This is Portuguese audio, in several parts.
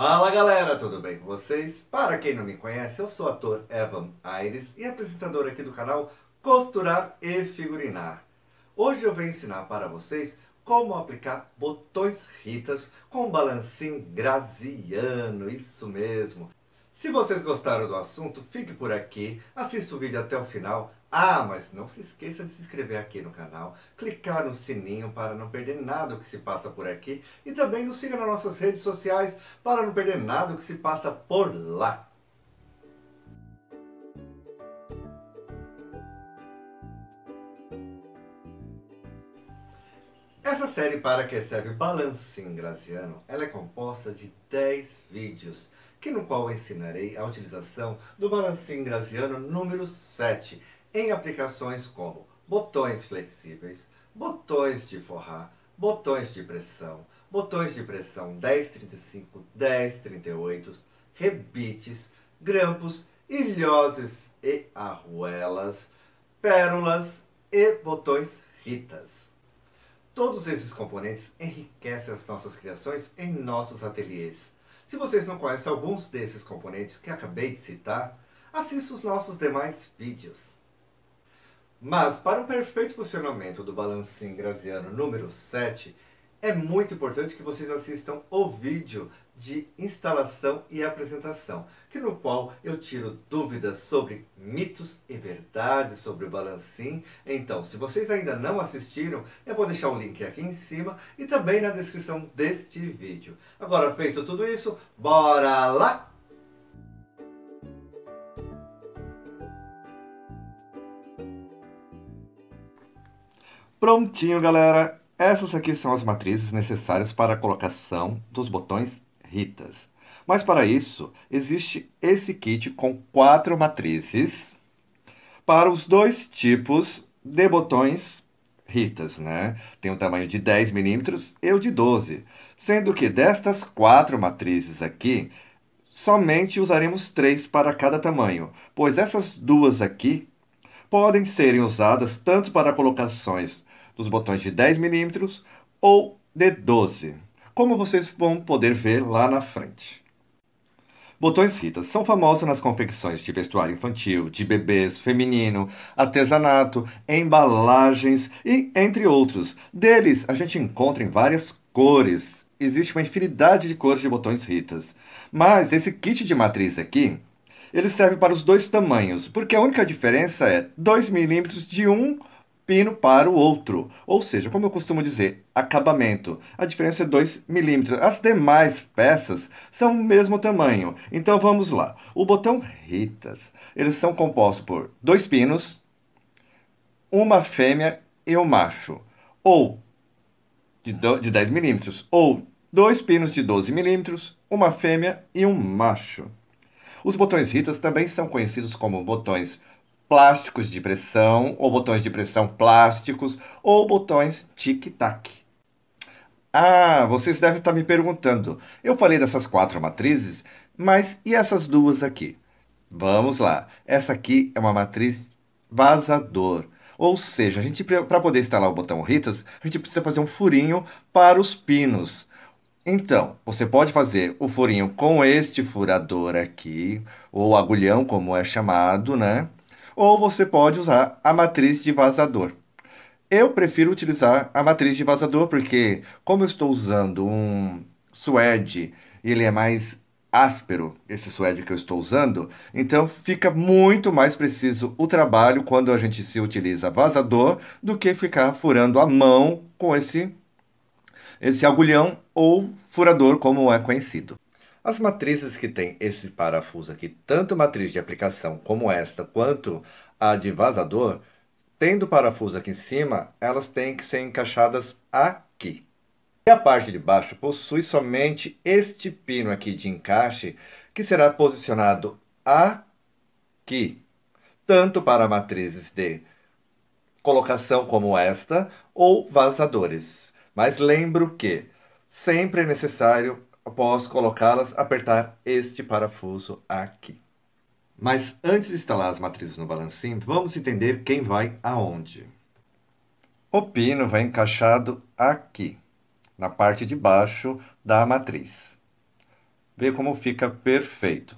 Fala galera, tudo bem com vocês? Para quem não me conhece, eu sou o ator Evan Aires e apresentador aqui do canal Costurar e Figurinar. Hoje eu venho ensinar para vocês como aplicar botões ritas com balancinho graziano, isso mesmo. Se vocês gostaram do assunto, fique por aqui, assista o vídeo até o final. Ah, mas não se esqueça de se inscrever aqui no canal, clicar no sininho para não perder nada do que se passa por aqui e também nos siga nas nossas redes sociais para não perder nada do que se passa por lá. Essa série para que recebe Balancinho Graziano, ela é composta de 10 vídeos, que no qual ensinarei a utilização do Balancinho Graziano número 7, em aplicações como botões flexíveis, botões de forrar, botões de pressão, botões de pressão 1035, 1038, rebites, grampos, ilhoses e arruelas, pérolas e botões ritas. Todos esses componentes enriquecem as nossas criações em nossos ateliês. Se vocês não conhecem alguns desses componentes que acabei de citar, assista os nossos demais vídeos. Mas para o perfeito funcionamento do balancinho graziano número 7, é muito importante que vocês assistam o vídeo de instalação e apresentação, que no qual eu tiro dúvidas sobre mitos e verdades sobre o balancim. Então, se vocês ainda não assistiram, eu vou deixar o link aqui em cima e também na descrição deste vídeo. Agora, feito tudo isso, bora lá Prontinho, galera! Essas aqui são as matrizes necessárias para a colocação dos botões Ritas. Mas para isso, existe esse kit com quatro matrizes para os dois tipos de botões Ritas, né? Tem o tamanho de 10 milímetros e o de 12. Sendo que destas quatro matrizes aqui, somente usaremos três para cada tamanho, pois essas duas aqui podem serem usadas tanto para colocações dos botões de 10mm ou de 12, como vocês vão poder ver lá na frente. Botões Rita são famosos nas confecções de vestuário infantil, de bebês, feminino, artesanato, embalagens e entre outros. Deles a gente encontra em várias cores. Existe uma infinidade de cores de botões Ritas. Mas esse kit de matriz aqui, ele serve para os dois tamanhos, porque a única diferença é 2 milímetros de um pino para o outro. Ou seja, como eu costumo dizer, acabamento. A diferença é 2 milímetros. As demais peças são o mesmo tamanho. Então vamos lá. O botão Ritas, eles são compostos por dois pinos, uma fêmea e um macho. Ou de, de 10 milímetros. Ou dois pinos de 12 milímetros, uma fêmea e um macho. Os botões Ritas também são conhecidos como botões plásticos de pressão, ou botões de pressão plásticos, ou botões tic-tac. Ah, vocês devem estar me perguntando. Eu falei dessas quatro matrizes, mas e essas duas aqui? Vamos lá. Essa aqui é uma matriz vazador. Ou seja, a gente para poder instalar o botão Ritas, a gente precisa fazer um furinho para os pinos. Então, você pode fazer o furinho com este furador aqui, ou agulhão, como é chamado, né? Ou você pode usar a matriz de vazador. Eu prefiro utilizar a matriz de vazador porque, como eu estou usando um suede ele é mais áspero, esse suede que eu estou usando, então fica muito mais preciso o trabalho quando a gente se utiliza vazador do que ficar furando a mão com esse, esse agulhão ou furador, como é conhecido. As matrizes que tem esse parafuso aqui, tanto matriz de aplicação como esta, quanto a de vazador, tendo o parafuso aqui em cima, elas têm que ser encaixadas aqui. E a parte de baixo possui somente este pino aqui de encaixe, que será posicionado aqui, tanto para matrizes de colocação como esta, ou vazadores. Mas lembro que sempre é necessário após colocá-las, apertar este parafuso aqui. Mas antes de instalar as matrizes no balancinho, vamos entender quem vai aonde. O pino vai encaixado aqui, na parte de baixo da matriz. Vê como fica perfeito.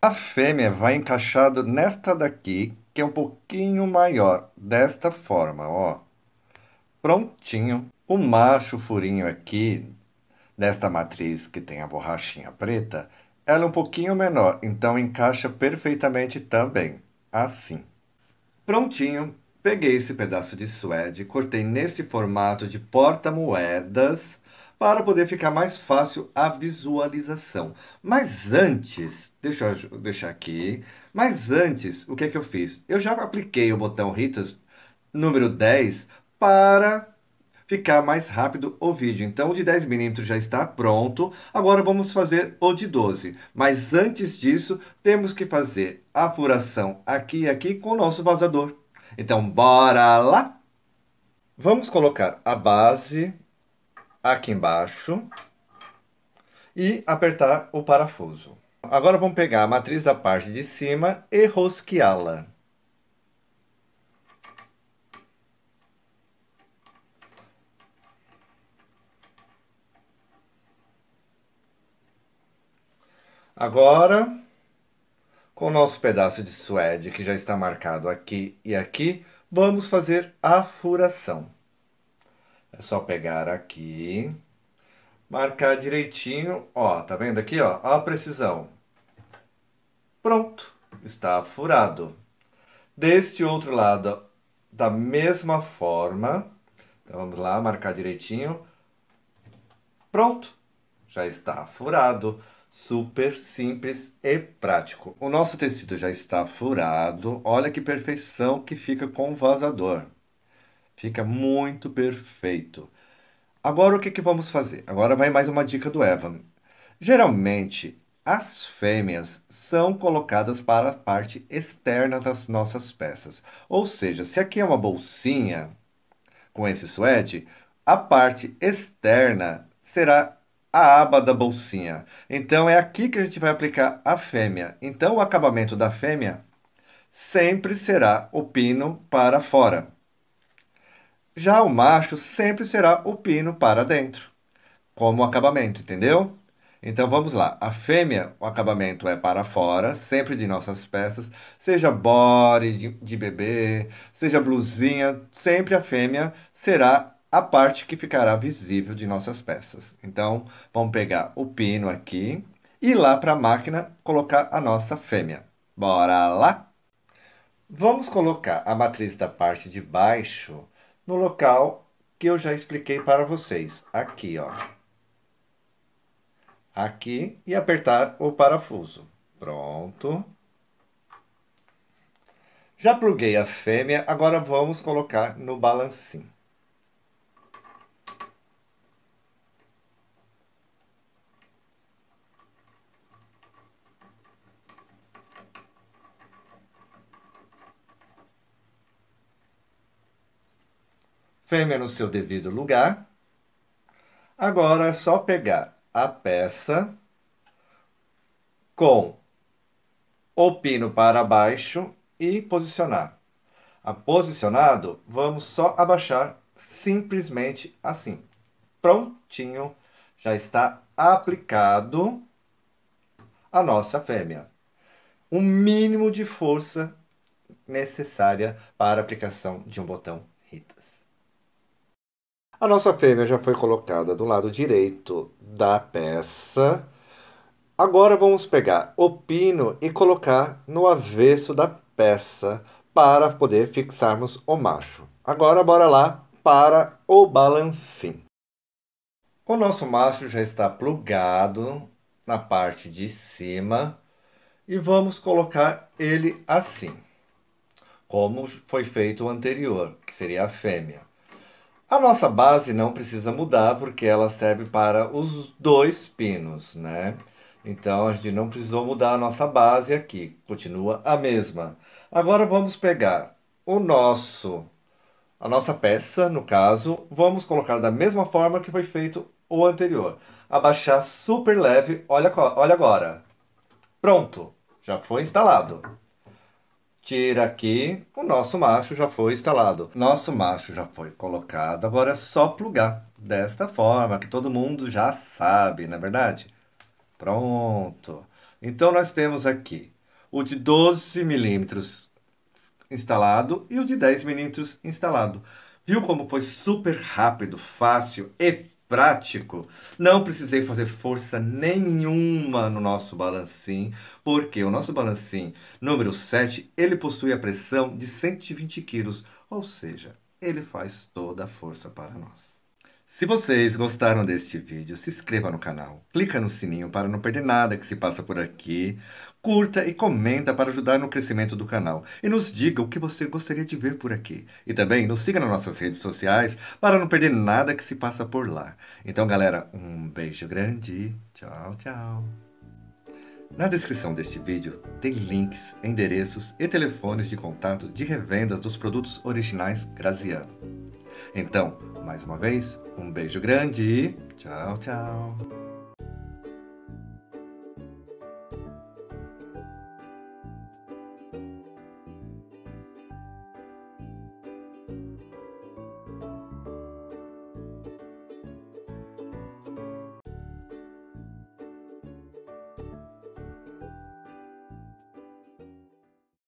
A fêmea vai encaixado nesta daqui, que é um pouquinho maior, desta forma, ó. Prontinho. O macho furinho aqui, desta matriz que tem a borrachinha preta, ela é um pouquinho menor, então encaixa perfeitamente também, assim. Prontinho, peguei esse pedaço de suede, cortei nesse formato de porta-moedas, para poder ficar mais fácil a visualização. Mas antes, deixa eu deixar aqui, mas antes, o que é que eu fiz? Eu já apliquei o botão Ritas número 10 para ficar mais rápido o vídeo. Então, o de 10 milímetros já está pronto. Agora vamos fazer o de 12. Mas antes disso, temos que fazer a furação aqui e aqui com o nosso vazador. Então, bora lá! Vamos colocar a base aqui embaixo e apertar o parafuso. Agora vamos pegar a matriz da parte de cima e rosqueá-la. Agora, com o nosso pedaço de suede que já está marcado aqui e aqui, vamos fazer a furação. É só pegar aqui, marcar direitinho, ó, tá vendo aqui, ó, a precisão. Pronto, está furado. Deste outro lado, da mesma forma, então vamos lá, marcar direitinho. Pronto, já está furado. Super simples e prático. O nosso tecido já está furado. Olha que perfeição que fica com o vazador. Fica muito perfeito. Agora o que, que vamos fazer? Agora vai mais uma dica do Evan. Geralmente, as fêmeas são colocadas para a parte externa das nossas peças. Ou seja, se aqui é uma bolsinha com esse suede, a parte externa será a aba da bolsinha. Então é aqui que a gente vai aplicar a fêmea. Então o acabamento da fêmea sempre será o pino para fora. Já o macho sempre será o pino para dentro, como acabamento, entendeu? Então vamos lá. A fêmea, o acabamento é para fora, sempre de nossas peças, seja body de, de bebê, seja blusinha, sempre a fêmea será a parte que ficará visível de nossas peças. Então vamos pegar o pino aqui e lá para a máquina colocar a nossa fêmea. Bora lá? Vamos colocar a matriz da parte de baixo no local que eu já expliquei para vocês. Aqui, ó. Aqui e apertar o parafuso. Pronto. Já pluguei a fêmea, agora vamos colocar no balancinho. Fêmea no seu devido lugar. Agora é só pegar a peça com o pino para baixo e posicionar. A posicionado, vamos só abaixar simplesmente assim. Prontinho, já está aplicado a nossa fêmea. O mínimo de força necessária para a aplicação de um botão Ritas. A nossa fêmea já foi colocada do lado direito da peça. Agora vamos pegar o pino e colocar no avesso da peça para poder fixarmos o macho. Agora bora lá para o balancim. O nosso macho já está plugado na parte de cima e vamos colocar ele assim, como foi feito o anterior, que seria a fêmea. A nossa base não precisa mudar porque ela serve para os dois pinos, né? Então a gente não precisou mudar a nossa base aqui, continua a mesma. Agora vamos pegar o nosso a nossa peça, no caso, vamos colocar da mesma forma que foi feito o anterior. Abaixar super leve, olha, olha agora. Pronto, já foi instalado. Tira aqui, o nosso macho já foi instalado. Nosso macho já foi colocado, agora é só plugar. Desta forma, que todo mundo já sabe, não é verdade? Pronto. Então nós temos aqui o de 12 milímetros instalado e o de 10 milímetros instalado. Viu como foi super rápido, fácil e prático? Não precisei fazer força nenhuma no nosso balancim, porque o nosso balancim número 7, ele possui a pressão de 120 kg, ou seja, ele faz toda a força para nós. Se vocês gostaram deste vídeo, se inscreva no canal, clica no sininho para não perder nada que se passa por aqui, curta e comenta para ajudar no crescimento do canal e nos diga o que você gostaria de ver por aqui. E também nos siga nas nossas redes sociais para não perder nada que se passa por lá. Então galera, um beijo grande, tchau, tchau. Na descrição deste vídeo tem links, endereços e telefones de contato de revendas dos produtos originais Graziano. Então, mais uma vez, um beijo grande e tchau, tchau.